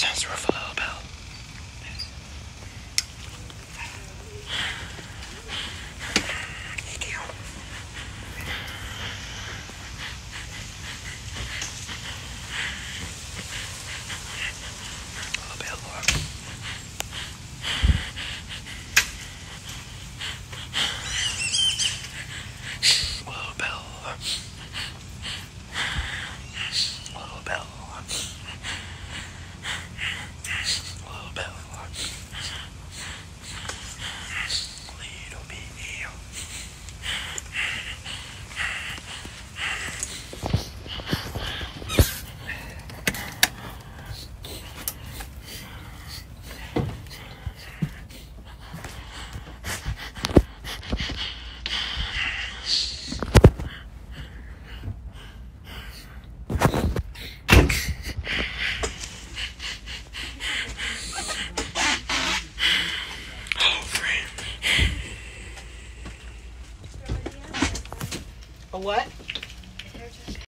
presents Roof A what?